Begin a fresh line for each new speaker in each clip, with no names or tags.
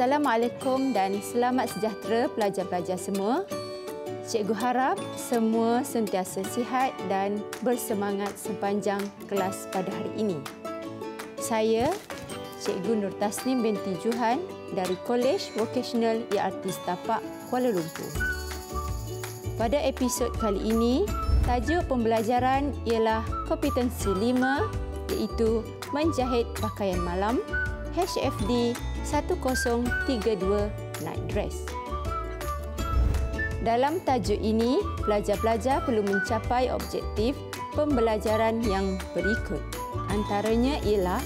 Assalamualaikum dan selamat sejahtera pelajar-pelajar semua. Cikgu harap semua sentiasa sihat dan bersemangat sepanjang kelas pada hari ini. Saya, Cikgu Nur Tasnim binti Juhan dari College Vocational ERT Setapak, Kuala Lumpur. Pada episod kali ini, tajuk pembelajaran ialah kompetensi 5 iaitu menjahit pakaian malam HFD 1032 night dress. Dalam tajuk ini, pelajar-pelajar perlu mencapai objektif pembelajaran yang berikut. Antaranya ialah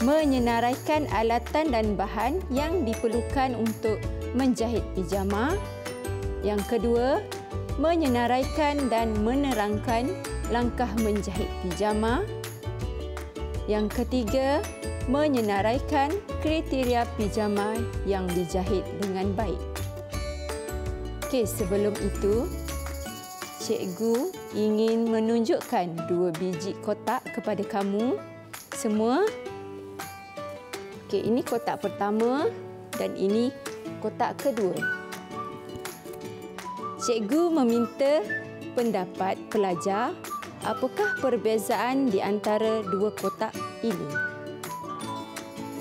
menyenaraikan alatan dan bahan yang diperlukan untuk menjahit pijama. Yang kedua, menyenaraikan dan menerangkan langkah menjahit pijama. Yang ketiga, menyenaraikan kriteria pijama yang dijahit dengan baik. Okey, sebelum itu, cikgu ingin menunjukkan dua biji kotak kepada kamu semua. Okey, ini kotak pertama dan ini kotak kedua. Cikgu meminta pendapat pelajar apakah perbezaan di antara dua kotak ini.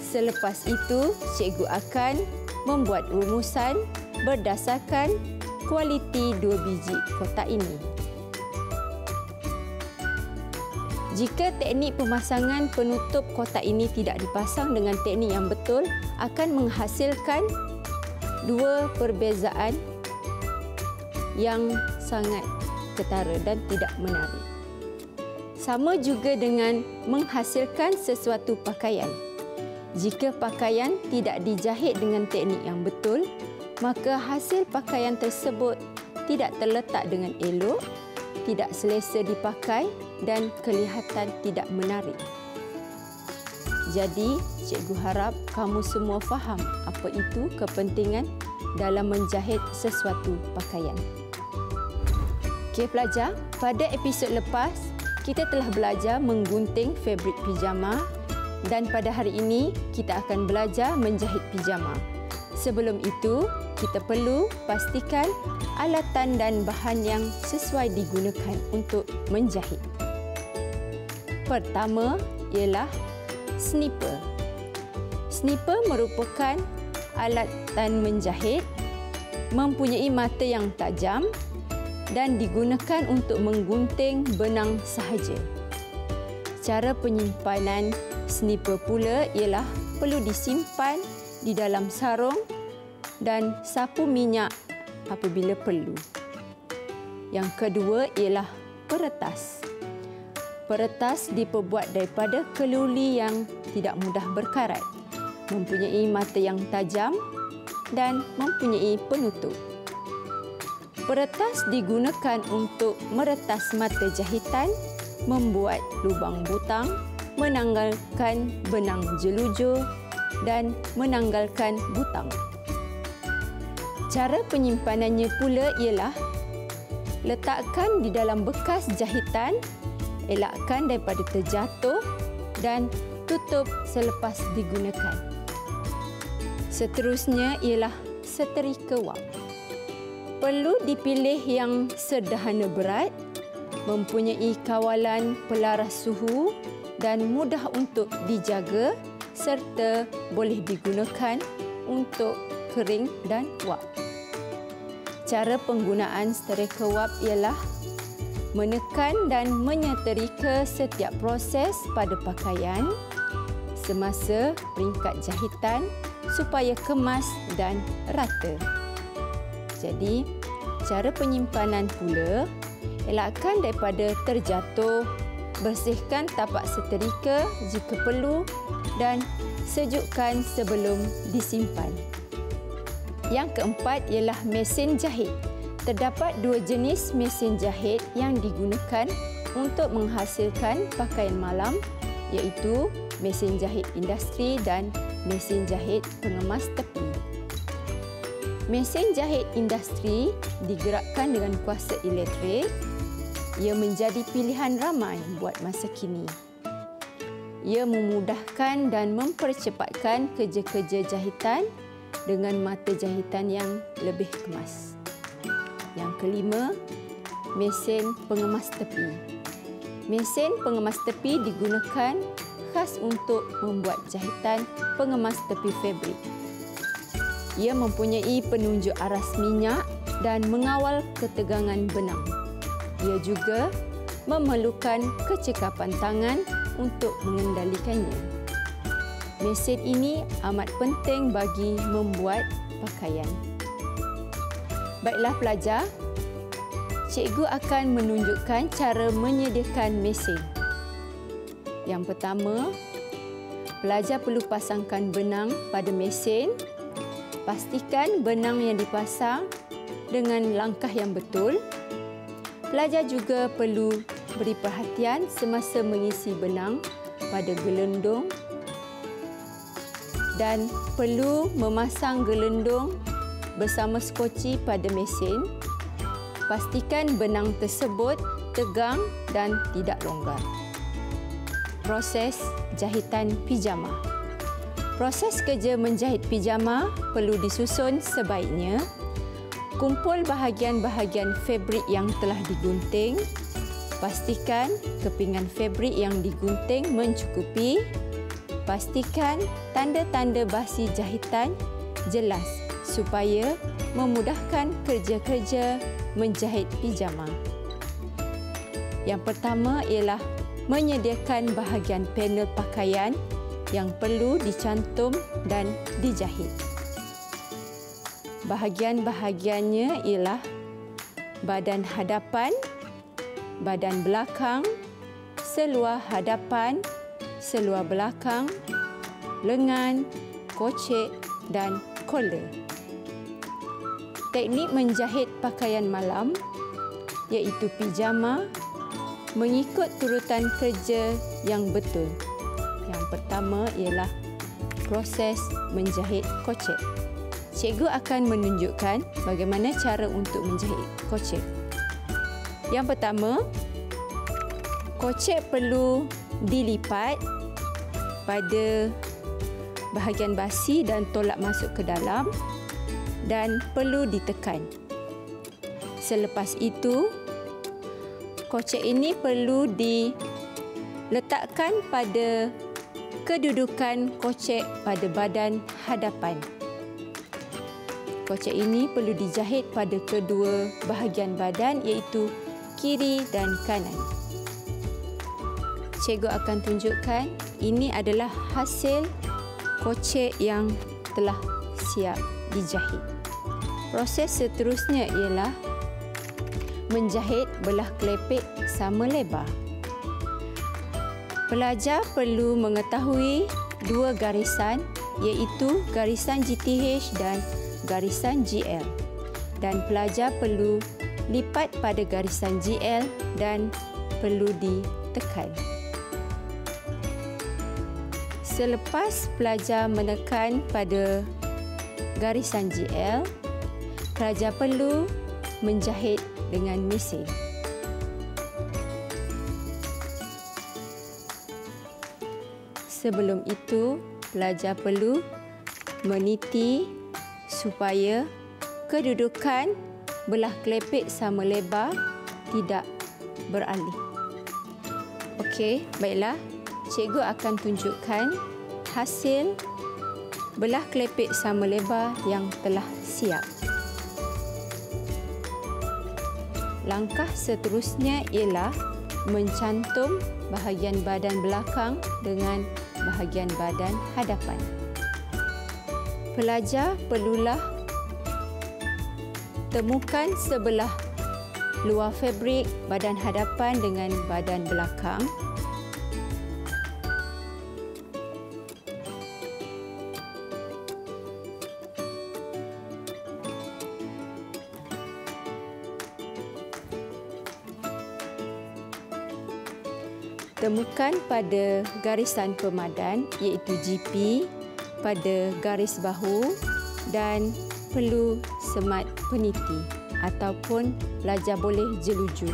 Selepas itu, cikgu akan membuat rumusan berdasarkan kualiti dua biji kotak ini. Jika teknik pemasangan penutup kotak ini tidak dipasang dengan teknik yang betul, akan menghasilkan dua perbezaan yang sangat ketara dan tidak menarik. Sama juga dengan menghasilkan sesuatu pakaian. Jika pakaian tidak dijahit dengan teknik yang betul, maka hasil pakaian tersebut tidak terletak dengan elok, tidak selesa dipakai dan kelihatan tidak menarik. Jadi, cikgu harap kamu semua faham apa itu kepentingan dalam menjahit sesuatu pakaian. Okey pelajar, pada episod lepas kita telah belajar menggunting fabrik pijama dan pada hari ini kita akan belajar menjahit pijama. Sebelum itu, kita perlu pastikan alatan dan bahan yang sesuai digunakan untuk menjahit. Pertama ialah snipper. Snipper merupakan alatan menjahit mempunyai mata yang tajam dan digunakan untuk menggunting benang sahaja. Cara penyimpanan Snipper pula ialah perlu disimpan di dalam sarung dan sapu minyak apabila perlu. Yang kedua ialah peretas. Peretas diperbuat daripada keluli yang tidak mudah berkarat, mempunyai mata yang tajam dan mempunyai penutup. Peretas digunakan untuk meretas mata jahitan, membuat lubang butang menanggalkan benang jelujur dan menanggalkan butang. Cara penyimpanannya pula ialah letakkan di dalam bekas jahitan, elakkan daripada terjatuh dan tutup selepas digunakan. Seterusnya ialah setrika wap. Perlu dipilih yang sederhana berat, mempunyai kawalan pelaras suhu dan mudah untuk dijaga serta boleh digunakan untuk kering dan wap. Cara penggunaan sterika wap ialah menekan dan menyeterika setiap proses pada pakaian semasa peringkat jahitan supaya kemas dan rata. Jadi, cara penyimpanan pula elakkan daripada terjatuh bersihkan tapak seterika jika perlu dan sejukkan sebelum disimpan. Yang keempat ialah mesin jahit. Terdapat dua jenis mesin jahit yang digunakan untuk menghasilkan pakaian malam iaitu mesin jahit industri dan mesin jahit pengemas tepi. Mesin jahit industri digerakkan dengan kuasa elektrik ia menjadi pilihan ramai buat masa kini. Ia memudahkan dan mempercepatkan kerja-kerja jahitan dengan mata jahitan yang lebih kemas. Yang kelima, mesin pengemas tepi. Mesin pengemas tepi digunakan khas untuk membuat jahitan pengemas tepi fabrik. Ia mempunyai penunjuk aras minyak dan mengawal ketegangan benang. Ia juga memerlukan kecekapan tangan untuk mengendalikannya. Mesin ini amat penting bagi membuat pakaian. Baiklah pelajar, cikgu akan menunjukkan cara menyediakan mesin. Yang pertama, pelajar perlu pasangkan benang pada mesin. Pastikan benang yang dipasang dengan langkah yang betul. Pelajar juga perlu beri perhatian semasa mengisi benang pada gelendung dan perlu memasang gelendung bersama skoci pada mesin. Pastikan benang tersebut tegang dan tidak longgar proses jahitan pijama. Proses kerja menjahit pijama perlu disusun sebaiknya. Kumpul bahagian-bahagian fabrik yang telah digunting. Pastikan kepingan fabrik yang digunting mencukupi. Pastikan tanda-tanda basi jahitan jelas supaya memudahkan kerja-kerja menjahit pijama. Yang pertama ialah menyediakan bahagian panel pakaian yang perlu dicantum dan dijahit. Bahagian-bahagiannya ialah badan hadapan, badan belakang, seluar hadapan, seluar belakang, lengan, kocek dan collar. Teknik menjahit pakaian malam iaitu pijama mengikut turutan kerja yang betul. Yang pertama ialah proses menjahit kocek. Cikgu akan menunjukkan bagaimana cara untuk menjahit kocek. Yang pertama, kocek perlu dilipat pada bahagian basi dan tolak masuk ke dalam dan perlu ditekan. Selepas itu, kocek ini perlu diletakkan pada kedudukan kocek pada badan hadapan. Kocek ini perlu dijahit pada kedua bahagian badan iaitu kiri dan kanan. Cikgu akan tunjukkan ini adalah hasil kocek yang telah siap dijahit. Proses seterusnya ialah menjahit belah klepek sama lebar. Pelajar perlu mengetahui dua garisan iaitu garisan GTH dan garisan GL. Dan pelajar perlu lipat pada garisan GL dan perlu ditekan. Selepas pelajar menekan pada garisan GL, pelajar perlu menjahit dengan mesin. Sebelum itu, pelajar perlu meniti supaya kedudukan belah klepek sama lebar tidak beralih. Okey, baiklah. Cikgu akan tunjukkan hasil belah klepek sama lebar yang telah siap. Langkah seterusnya ialah mencantum bahagian badan belakang dengan bahagian badan hadapan. Pelajar perlulah temukan sebelah luar fabrik badan hadapan dengan badan belakang. Temukan pada garisan pemadan iaitu GP pada garis bahu dan perlu semat peniti ataupun pelajar boleh jeluju.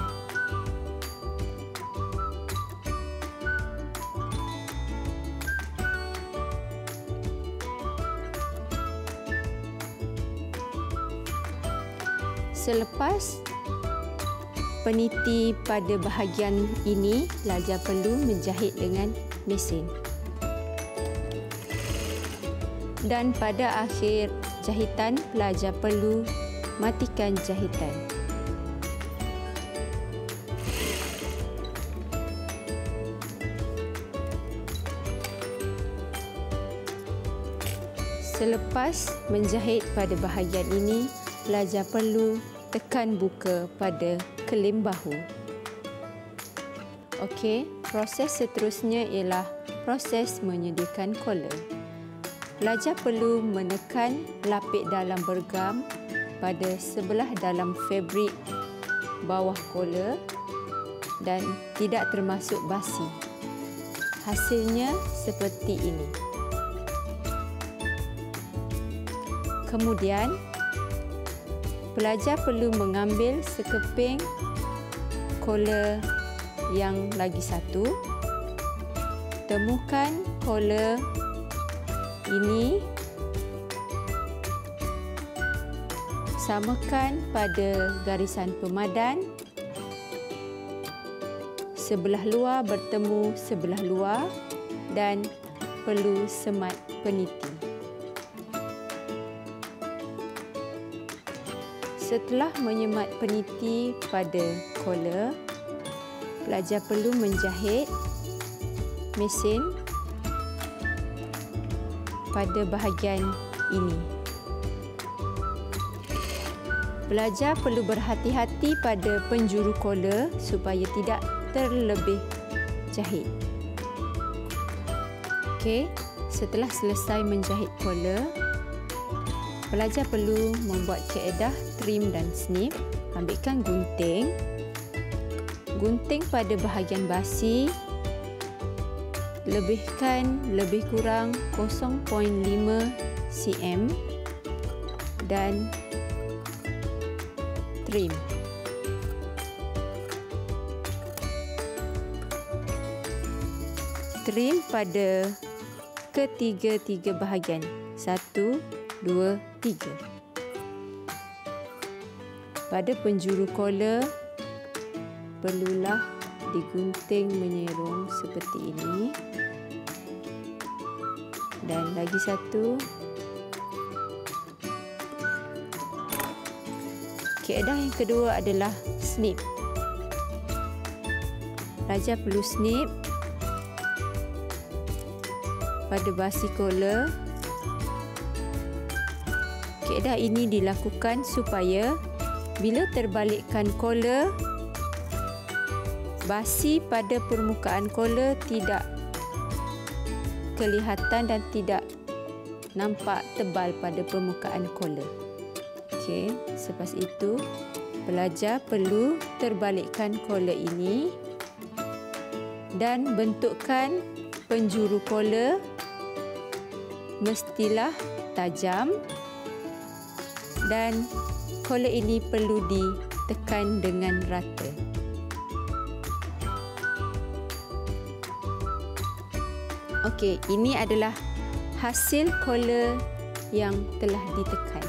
Selepas peniti pada bahagian ini, pelajar perlu menjahit dengan mesin. Dan pada akhir jahitan, pelajar perlu matikan jahitan. Selepas menjahit pada bahagian ini, pelajar perlu tekan buka pada kelim bahu. Okey, proses seterusnya ialah proses menyediakan collar. Pelajar perlu menekan lapik dalam bergam pada sebelah dalam fabrik bawah collar dan tidak termasuk basi. Hasilnya seperti ini. Kemudian, pelajar perlu mengambil sekeping kola yang lagi satu. Temukan kola ini. Samakan pada garisan pemadan. Sebelah luar bertemu sebelah luar dan perlu semat peniti. Setelah menyemat peniti pada collar, pelajar perlu menjahit mesin pada bahagian ini. Pelajar perlu berhati-hati pada penjuru collar supaya tidak terlebih jahit. Okey, setelah selesai menjahit collar, pelajar perlu membuat kaedah trim dan snip. Ambilkan gunting. Gunting pada bahagian basi. Lebihkan lebih kurang 0.5 cm dan trim. Trim pada ketiga-tiga bahagian. Satu, dua, tiga. Pada penjuru kola, perlulah digunting menyerong seperti ini. Dan lagi satu. Keadaan yang kedua adalah snip. Raja perlu snip pada basi kola kaedah ini dilakukan supaya bila terbalikkan kola basi pada permukaan kola tidak kelihatan dan tidak nampak tebal pada permukaan kola. Okey, selepas itu pelajar perlu terbalikkan kola ini dan bentukkan penjuru kola mestilah tajam dan kola ini perlu ditekan dengan rata. Okey, ini adalah hasil kola yang telah ditekan.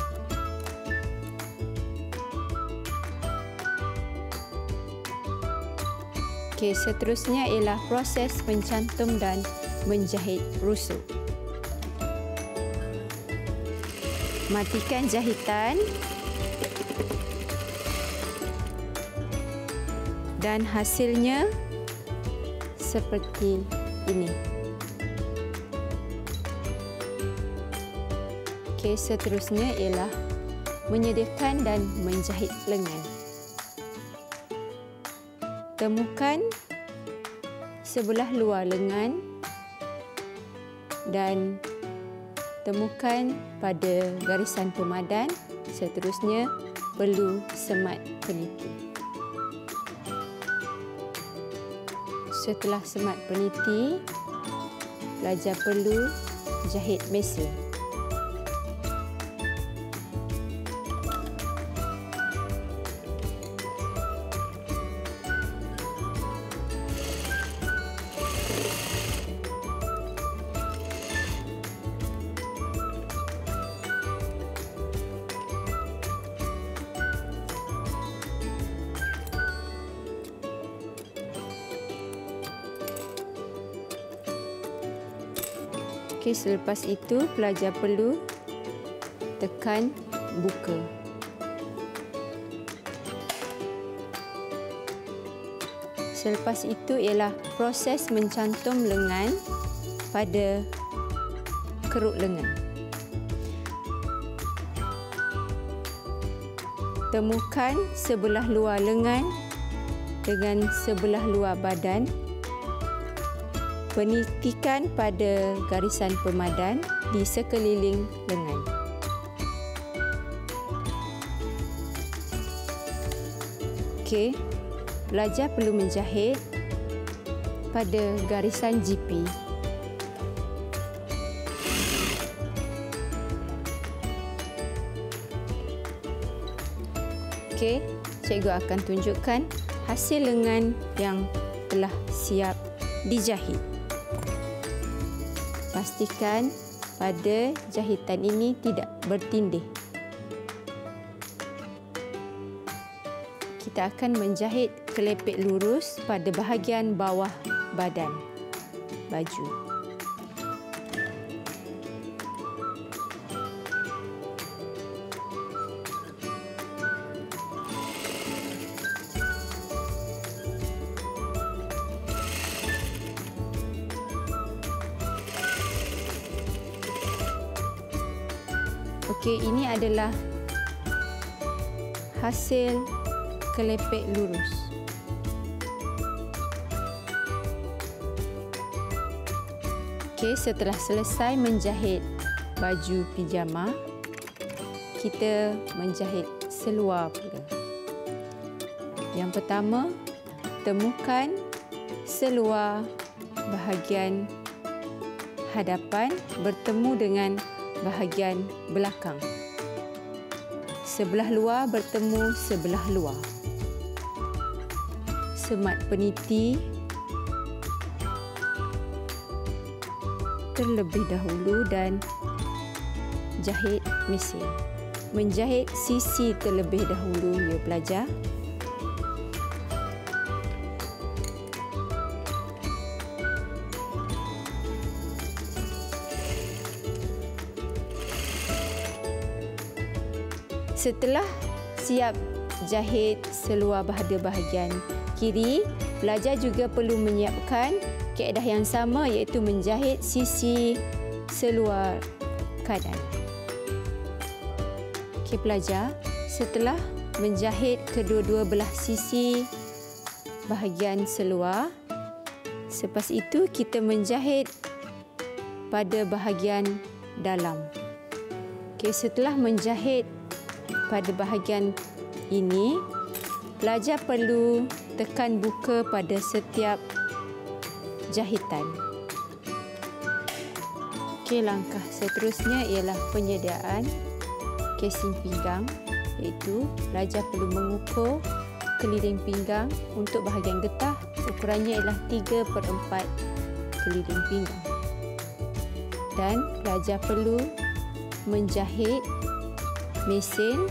Okey, seterusnya ialah proses mencantum dan menjahit rusuk. matikan jahitan dan hasilnya seperti ini. Okey, seterusnya ialah menyediakan dan menjahit lengan. Temukan sebelah luar lengan dan temukan pada garisan pemadan. Seterusnya perlu semat peniti. Setelah semat peniti pelajar perlu jahit mesin Okey, selepas itu pelajar perlu tekan buka. Selepas itu ialah proses mencantum lengan pada keruk lengan. Temukan sebelah luar lengan dengan sebelah luar badan penitikan pada garisan pemadan di sekeliling lengan. Okey, pelajar perlu menjahit pada garisan GP. Okey, cikgu akan tunjukkan hasil lengan yang telah siap dijahit pastikan pada jahitan ini tidak bertindih. Kita akan menjahit kelepek lurus pada bahagian bawah badan baju. Adalah hasil kelepek lurus. Okey, setelah selesai menjahit baju pijama, kita menjahit seluar pula. Yang pertama, temukan seluar bahagian hadapan bertemu dengan bahagian belakang. Sebelah luar bertemu sebelah luar. Semat peniti terlebih dahulu dan jahit mesin. Menjahit sisi terlebih dahulu ya pelajar. Setelah siap jahit seluar pada bahagian kiri, pelajar juga perlu menyiapkan keedah yang sama iaitu menjahit sisi seluar kanan. Okey pelajar, setelah menjahit kedua-dua belah sisi bahagian seluar, selepas itu kita menjahit pada bahagian dalam. Okey, setelah menjahit pada bahagian ini, pelajar perlu tekan buka pada setiap jahitan. Okey, langkah seterusnya ialah penyediaan casing pinggang iaitu pelajar perlu mengukur keliling pinggang untuk bahagian getah ukurannya ialah 3 per 4 keliling pinggang dan pelajar perlu menjahit mesin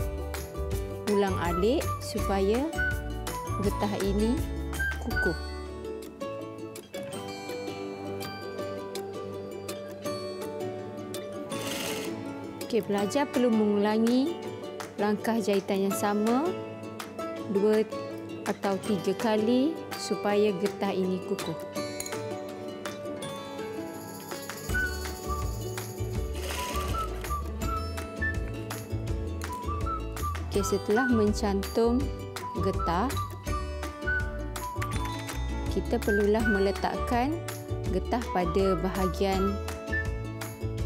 ulang alik supaya getah ini kukuh. Okey, pelajar perlu mengulangi langkah jahitan yang sama dua atau tiga kali supaya getah ini kukuh. Okey, setelah mencantum getah, kita perlulah meletakkan getah pada bahagian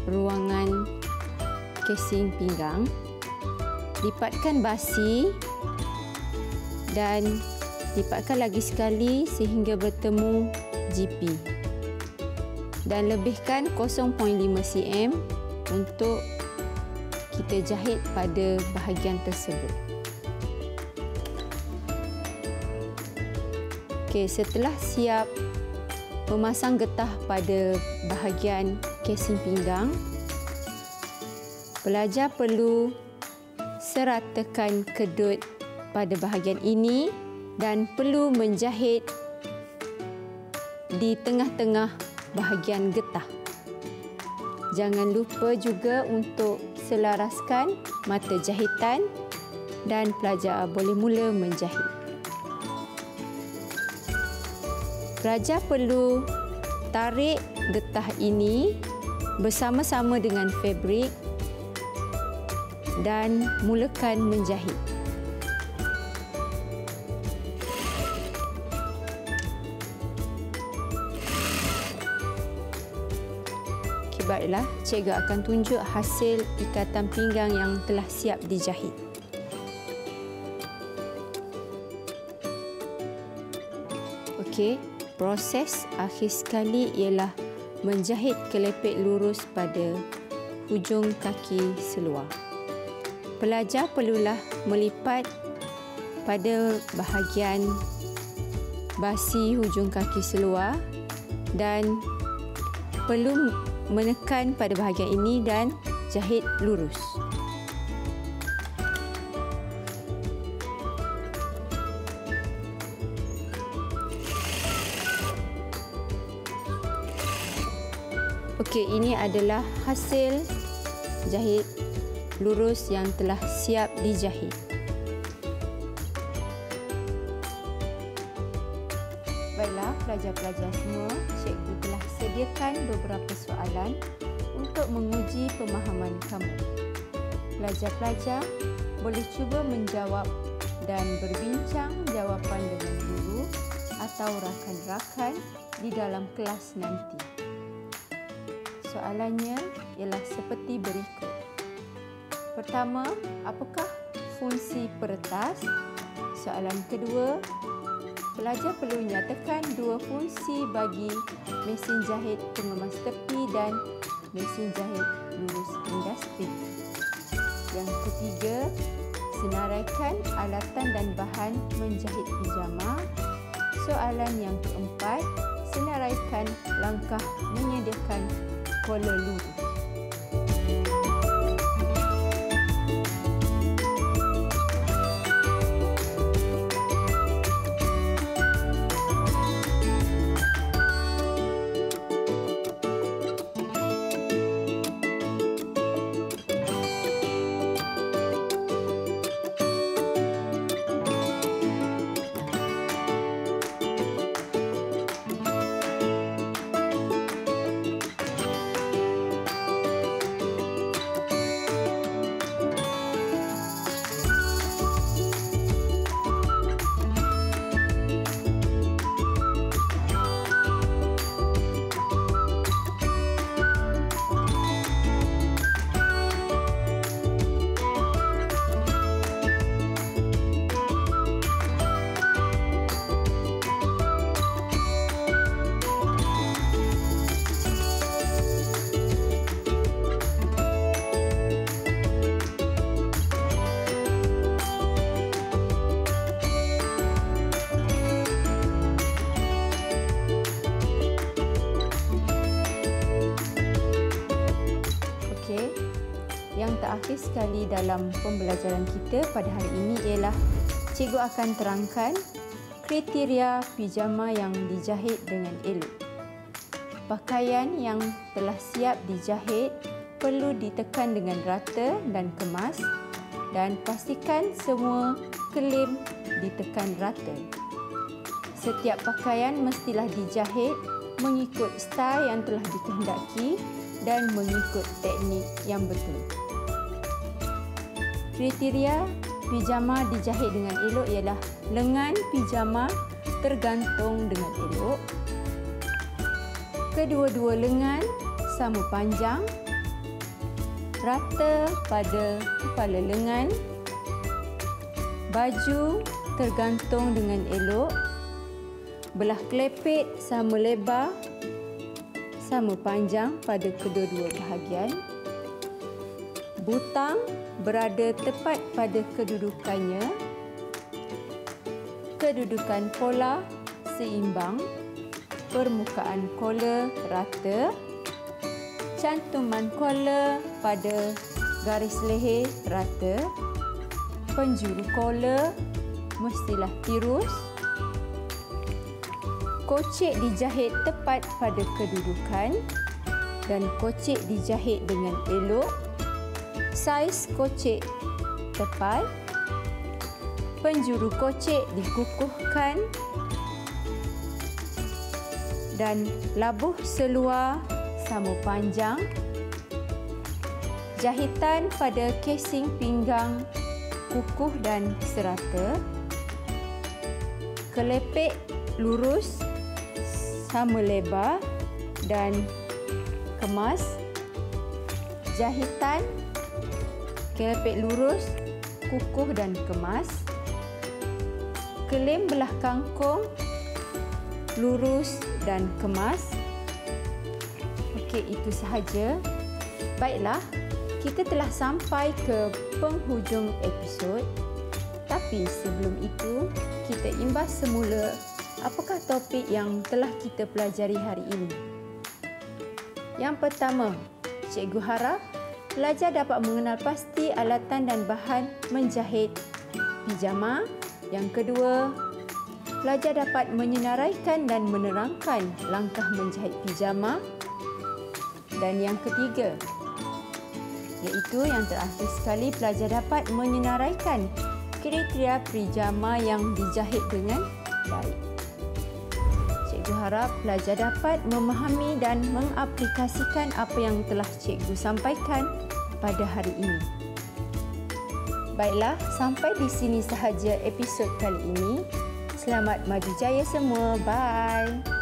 ruangan casing pinggang. Lipatkan basi dan lipatkan lagi sekali sehingga bertemu GP. Dan lebihkan 0.5 cm untuk kita jahit pada bahagian tersebut. Okey, setelah siap memasang getah pada bahagian casing pinggang, pelajar perlu seratakan kedut pada bahagian ini dan perlu menjahit di tengah-tengah bahagian getah. Jangan lupa juga untuk selaraskan mata jahitan dan pelajar boleh mula menjahit. Pelajar perlu tarik getah ini bersama-sama dengan fabrik dan mulakan menjahit. Baiklah, cikgu akan tunjuk hasil ikatan pinggang yang telah siap dijahit. Okey, proses akhir sekali ialah menjahit kelepek lurus pada hujung kaki seluar. Pelajar perlulah melipat pada bahagian basi hujung kaki seluar dan perlu menekan pada bahagian ini dan jahit lurus. Okey, ini adalah hasil jahit lurus yang telah siap dijahit. Baiklah, pelajar-pelajar semua, cikgu sediakan beberapa soalan untuk menguji pemahaman kamu. Pelajar-pelajar boleh cuba menjawab dan berbincang jawapan dengan guru atau rakan-rakan di dalam kelas nanti. Soalannya ialah seperti berikut. Pertama, apakah fungsi peretas? Soalan kedua, pelajar perlu nyatakan dua fungsi bagi mesin jahit pengemas tepi dan mesin jahit lurus industri. Yang ketiga, senaraikan alatan dan bahan menjahit pijama. Soalan yang keempat, senaraikan langkah menyediakan kola lurus. Sekali dalam pembelajaran kita pada hari ini ialah cikgu akan terangkan kriteria pijama yang dijahit dengan elok. Pakaian yang telah siap dijahit perlu ditekan dengan rata dan kemas dan pastikan semua kelim ditekan rata. Setiap pakaian mestilah dijahit mengikut style yang telah dikehendaki dan mengikut teknik yang betul. Kriteria pijama dijahit dengan elok ialah lengan pijama tergantung dengan elok. Kedua-dua lengan sama panjang. Rata pada kepala lengan. Baju tergantung dengan elok. Belah kelepek sama lebar sama panjang pada kedua-dua bahagian. Butang berada tepat pada kedudukannya. Kedudukan kola seimbang. Permukaan kola rata. Cantuman kola pada garis leher rata. Penjuru kola mestilah tirus. Kocek dijahit tepat pada kedudukan. dan kocek dijahit dengan elok. Saiz kocek tepat. Penjuru kocek dikukuhkan dan labuh seluar sama panjang. Jahitan pada casing pinggang kukuh dan serata. Kelepek lurus sama lebar dan kemas. Jahitan kelepek lurus, kukuh dan kemas. Kelem belah kangkung lurus dan kemas. Okey, itu sahaja. Baiklah, kita telah sampai ke penghujung episod. Tapi sebelum itu, kita imbas semula apakah topik yang telah kita pelajari hari ini. Yang pertama, cikgu harap pelajar dapat mengenal pasti alatan dan bahan menjahit pijama. Yang kedua, pelajar dapat menyenaraikan dan menerangkan langkah menjahit pijama. Dan yang ketiga, iaitu yang terakhir sekali pelajar dapat menyenaraikan kriteria pijama yang dijahit dengan baik. Cikgu harap pelajar dapat memahami dan mengaplikasikan apa yang telah cikgu sampaikan pada hari ini. Baiklah, sampai di sini sahaja episod kali ini. Selamat maju jaya semua. Bye.